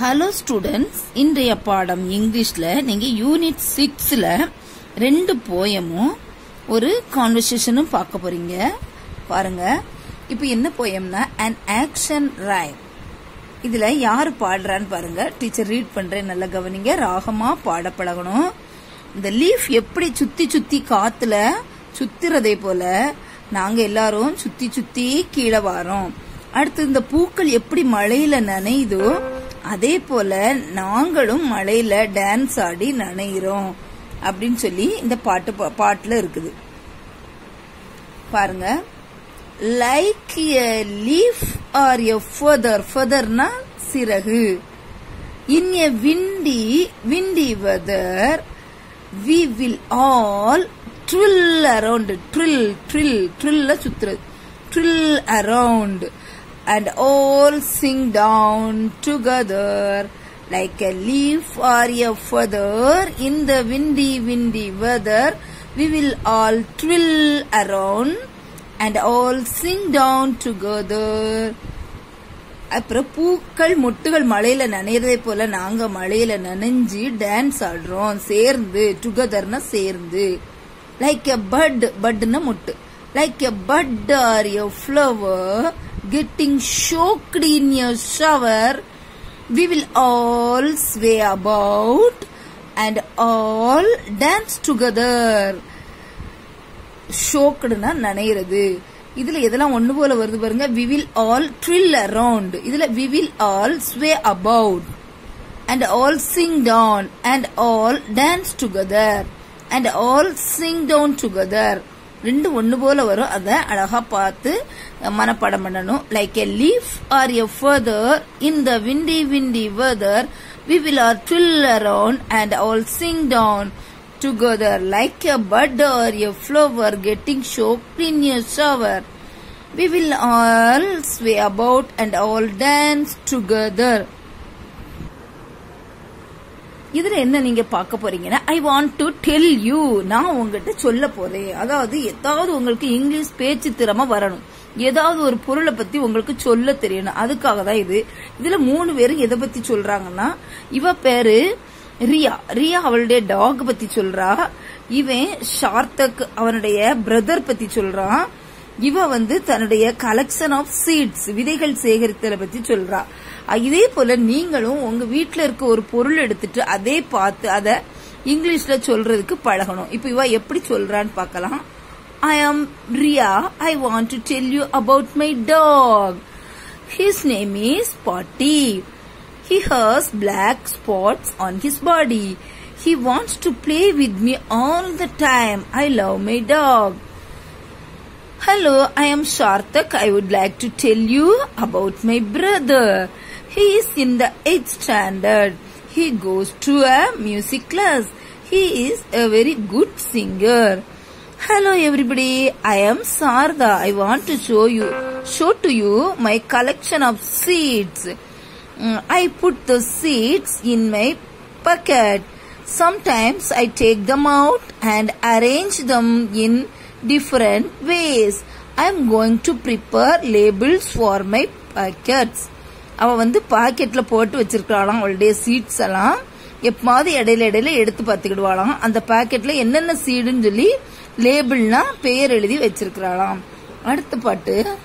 Hello students இன்றைய பாடம் இங்கிலீஷ்ல நீங்க யூனிட் சிக்ஸ்ல ரெண்டு போயமும் ஒரு கான்வர்சேஷனும் பார்க்க போறீங்க. பாருங்க. இப்போ என்ன போயம்னா அன் ஆக்ஷன் ரைம் இதுல யாரு பாடுறான்னு பாருங்க. டீச்சர் ரீட் பண்றேன். நல்லா கவனிங்க. ராகமா பாட பழகணும் இந்த லீஃப் எப்படி சுத்தி சுத்தி காத்துல சுத்திரதே போல நாங்க எல்லாரும் சுத்தி சுத்தி கீழே வாரோம். அடுத்து இந்த பூக்கள் எப்படி மழையில நனையுதோ அதே போல நாங்களும் மழையில டான்ஸ் ஆடி நனைகிறோம் அப்படின்னு சொல்லி இந்த பாட்டு பா- பாட்டுல இருக்குது. பாருங்க. Like a leaf or a feather ஃபர்தர்னா சிறகு. In a windy windy weather we will all twirl around twirl twirl ட்ரில்ல சுத்துறது. Twirl around and all sing down together like a leaf or a feather in the windy windy weather We will all twill around and all sing down together அப்புறம் பூக்கள் மொட்டுகள் மழையில நனையிறதே போல நாங்க மழையில நனைஞ்சு dance ஆடுறோம். சேர்ந்து டுகெதர்னா சேர்ந்து. லைக் எ பட் பட்னா மொட்டு. Like a bud or a flower getting soaked in a shower we will all sway about and all dance together ஷோக்குடுனா நனையிறது. இதுல எதெல்லாம் ஒண்ணு போல வருது பாருங்க. We will all twirl around இதுல we will all sway about and all sing down and all dance together and all sing down together ரெண்டு ஒண்ணு போல வரும் அத அழகா பார்த்து மனப்பாடம் பண்ணணும் like a leaf or a feather in the windy windy weather we will all twirl around and all sing down together like a bud or a flower getting soaked in a shower. We will all sway about and all dance together. இதுல என்ன நீங்க பார்க்க போறீங்கன்னா I want to tell you நான் உங்ககிட்ட சொல்ல போறேன். அதாவது ஏதாவது உங்களுக்கு இங்கிலீஷ் பேச்சு திறமை வரணும். ஏதாவது ஒரு பொருளை பத்தி உங்களுக்கு சொல்ல தெரியணும். அதுக்காக தான் இது. இதுல மூணு பேரும் எதை பத்தி சொல்றாங்கன்னா இவ பேரு ரியா. ரியா அவளுடைய டாக் பத்தி சொல்றா. இவன் ஷார்த்தக் அவனுடைய பிரதர் பத்தி சொல்றான். இவ வந்து தன்னுடைய கலெக்ஷன் ஆஃப் சீட்ஸ் விதைகள் சேகரித்ததை பத்தி சொல்றா. இதே போல நீங்களும் உங்க வீட்டுல இருக்க ஒரு பொருள் எடுத்துட்டு அதே பார்த்து அத இங்கிலீஷ்ல சொல்றதுக்கு பழகணும். இப்ப இவ எப்படி சொல்றான்னு பார்க்கலாம். I am Riya I want to tell you about my dog his name is Patty he has black spots on his body he wants to play with me all the time I love my dog Hello, I am Shartak. I would like to tell you about my brother. He is in the 8th standard. He goes to a music class. He is a very good singer. Hello everybody, I am Sarda. I want to show you, show to you my collection of seeds. Mm, I put the seeds in my pocket. Sometimes I take them out and arrange them in different ways. I am going to prepare labels for my packets. அவ வந்து பாக்கெட்ல போட்டு வச்சிருக்காளாம் அவளுடைய seeds எல்லாம். எப்பமாவது இடையில இடையில எடுத்து பார்த்துக்கிடுவாளாம். அந்த பாக்கெட்ல என்னென்ன சீடுன்னு சொல்லி லேபிள்னா பெயர் எழுதி வச்சிருக்கிறாளாம். அடுத்த பாட்டு.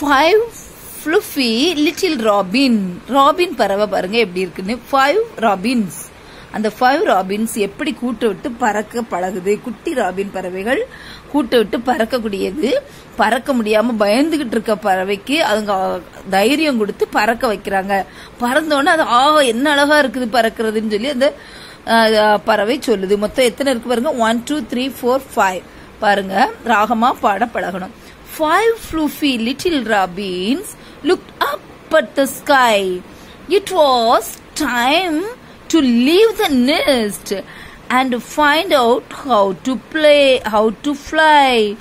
Five fluffy little robin robin பறவை பாருங்க எப்படி இருக்குன்னு. ஃபைவ் ராபின்ஸ் அந்த ஃபைவ் ராபின்ஸ் எப்படி கூட்டு விட்டு பறக்க பழகுது? குட்டி ராபின் பறவைகள் கூட்டு விட்டு பறக்கக்கூடியது. பறக்க முடியாம பயந்துகிட்டு இருக்க பறவைக்கு அதுங்க தைரியம் கொடுத்து பறக்க வைக்கிறாங்க. பறந்தோடனே அது ஆ என்ன அழகா இருக்குது பறக்கிறதுன்னு சொல்லி அந்த பறவை சொல்லுது. மொத்தம் எத்தனை இருக்கு பாருங்க? One two three four five பாருங்க. ராகமா பாட பழகணும். Five fluffy little robins look up at the sky it was time to leave the nest and find out how to play, how to fly.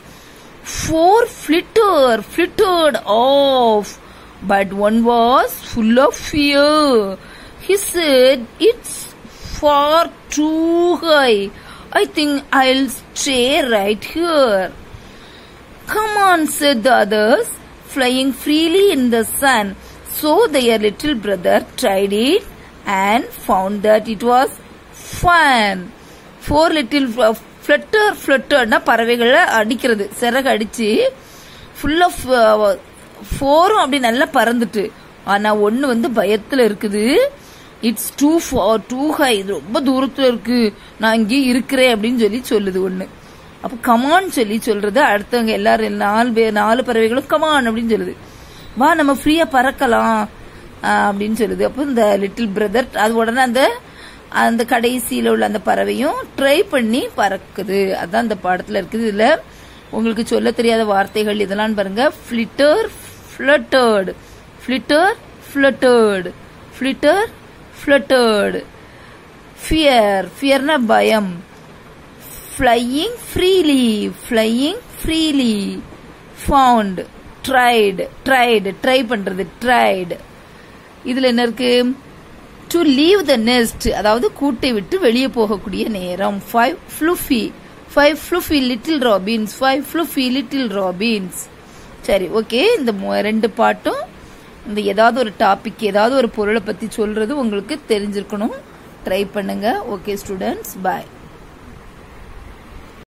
Four flitter flittered off, but one was full of fear. He said, It's far too high. I think I'll stay right here. Come on, said the others, flying freely in the sun. So their little brother tried it and found that it was fun four little flutter ஃப்ளட்டர்னா பறவைகளை அடிக்கிறது. சிறகு அடிச்சு ஃபுல்லாக of ஃபோரும் அப்படி நல்லா பறந்துட்டு. ஆனா ஒன்னு வந்து பயத்துல இருக்குது. இட்ஸ் டூ டூ ஹை இது ரொம்ப தூரத்துல இருக்கு. நான் இங்கே இருக்கிறேன் அப்படின்னு சொல்லி சொல்லுது ஒண்ணு. அப்ப கமான் சொல்லி சொல்றது. அடுத்தவங்க எல்லாரும் நாலு பேர் நாலு பறவைகளும் கமான் அப்படின்னு சொல்லுது. வா நம்ம ஃப்ரீயா பறக்கலாம். அப்படின்னு சொல்லுது. அப்போ இந்த லிட்டில் பிரதர் அது உடனே அந்த அந்த கடைசியில் உள்ள அந்த பறவையும் ட்ரை பண்ணி பறக்குது. அதுதான் அந்த படத்தில் இருக்குது. இதில் உங்களுக்கு சொல்ல தெரியாத வார்த்தைகள் இதெல்லாம் பாருங்க. ஃபிளிட்டர் ஃபிளட்டர்டு ஃபிளிட்டர் ஃபிளட்டர்டு ஃபிளிட்டர் ஃபிளட்டர்டு ஃபியர் ஃபியர்னா பயம். Flying freely flying freely found tried tried try பண்ணுறது ட்ரைடு இதுல என்ன இருக்கு? டு லீவ் த நெஸ்ட் அதாவது கூட்டை விட்டு வெளியே போகக்கூடிய நேரம். Five fluffy five fluffy little robins five fluffy little robins சரி ஓகே இந்த ரெண்டு பாட்டும் இந்த ஏதாவது ஒரு டாபிக் ஏதாவது ஒரு பொருளை பத்தி சொல்றது உங்களுக்கு தெரிஞ்சிருக்கணும். ட்ரை பண்ணுங்க. ஓகே ஸ்டூடெண்ட்ஸ் பாய்